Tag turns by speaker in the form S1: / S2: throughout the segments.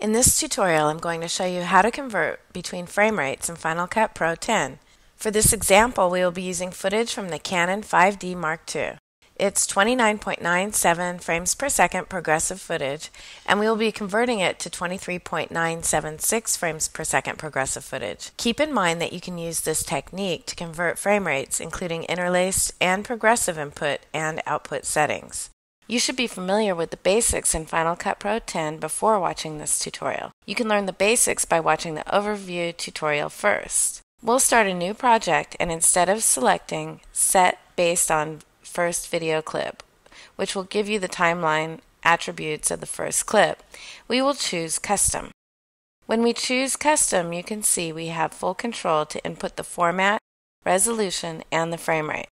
S1: In this tutorial, I'm going to show you how to convert between frame rates in Final Cut Pro 10. For this example, we will be using footage from the Canon 5D Mark II. It's 29.97 frames per second progressive footage, and we will be converting it to 23.976 frames per second progressive footage. Keep in mind that you can use this technique to convert frame rates, including interlaced and progressive input and output settings. You should be familiar with the basics in Final Cut Pro 10 before watching this tutorial. You can learn the basics by watching the overview tutorial first. We'll start a new project and instead of selecting Set based on first video clip, which will give you the timeline attributes of the first clip, we will choose Custom. When we choose Custom, you can see we have full control to input the format, resolution, and the frame rate.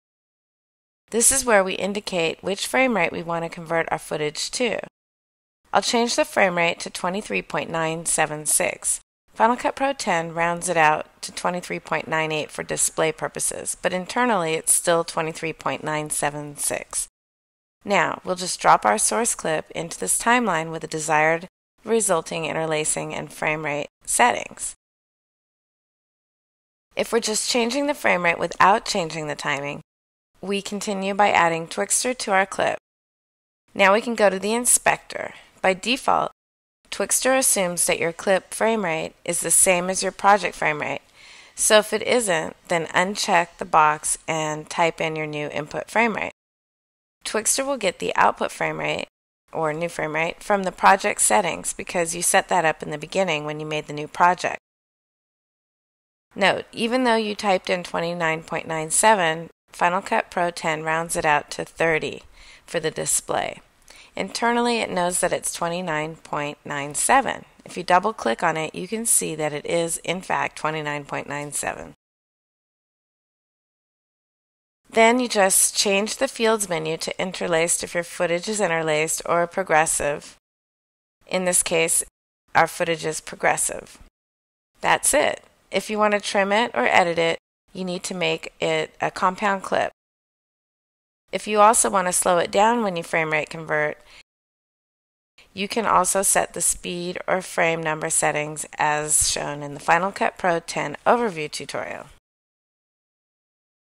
S1: This is where we indicate which frame rate we want to convert our footage to. I'll change the frame rate to 23.976. Final Cut Pro 10 rounds it out to 23.98 for display purposes, but internally it's still 23.976. Now, we'll just drop our source clip into this timeline with the desired resulting interlacing and frame rate settings. If we're just changing the frame rate without changing the timing, we continue by adding Twixtor to our clip. Now we can go to the inspector. By default, Twixtor assumes that your clip frame rate is the same as your project frame rate. So if it isn't, then uncheck the box and type in your new input frame rate. Twixtor will get the output frame rate, or new frame rate, from the project settings because you set that up in the beginning when you made the new project. Note, even though you typed in 29.97, Final Cut Pro 10 rounds it out to 30 for the display. Internally, it knows that it's 29.97. If you double click on it, you can see that it is, in fact, 29.97. Then you just change the Fields menu to interlaced if your footage is interlaced or progressive. In this case, our footage is progressive. That's it. If you want to trim it or edit it, you need to make it a compound clip. If you also want to slow it down when you frame rate convert, you can also set the speed or frame number settings as shown in the Final Cut Pro 10 overview tutorial.